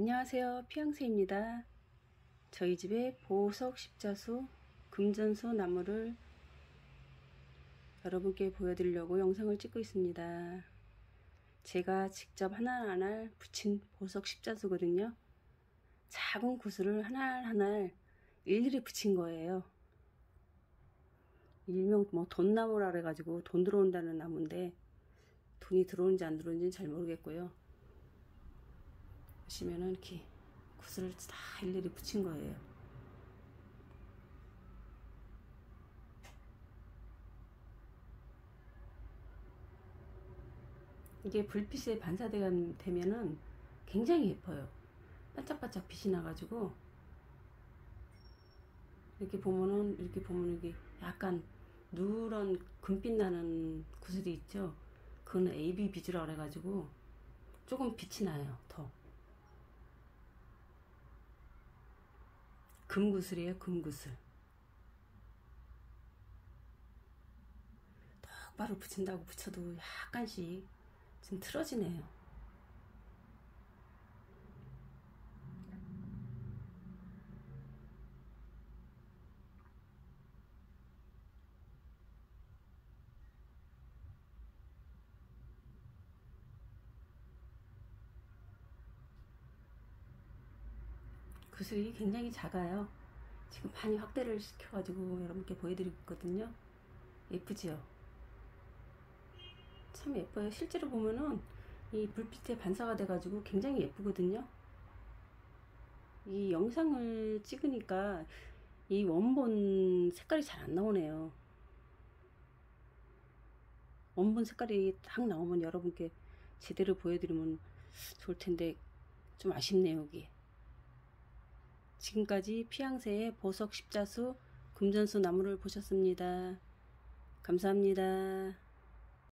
안녕하세요. 피앙새입니다. 저희 집에 보석 십자수 금전수 나무를 여러분께 보여드리려고 영상을 찍고 있습니다. 제가 직접 하나하나 붙인 보석 십자수거든요. 작은 구슬을 하나하나 일일이 붙인 거예요. 일명 뭐 돈나무라 그래가지고 돈 들어온다는 나무인데 돈이 들어오는지 안 들어오는지는 잘 모르겠고요 보시면은 이렇게 구슬을 다 일일이 붙인 거예요. 이게 불빛에 반사되면은 굉장히 예뻐요. 반짝반짝 빛이 나가지고 이렇게 보면은 이렇게 보면 이게 약간 누런 금빛 나는 구슬이 있죠. 그거는 AB 비즈라 그래가지고 조금 빛이 나요. 더. 금구슬이에요 금구슬. 똑바로 붙인다고 붙여도 약간씩 좀 틀어지네요 구슬이 굉장히 작아요. 지금 많이 확대를 시켜가지고 여러분께 보여드리고 있거든요. 예쁘지요? 참 예뻐요. 실제로 보면은 이 불빛에 반사가 돼가지고 굉장히 예쁘거든요. 이 영상을 찍으니까 이 원본 색깔이 잘 안 나오네요. 원본 색깔이 딱 나오면 여러분께 제대로 보여드리면 좋을 텐데 좀 아쉽네요, 여기. 지금까지 피양새의 보석 십자수 금전수 나무를 보셨습니다. 감사합니다.